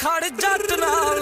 ਖੜ ਜੱਟ ਨਾਲ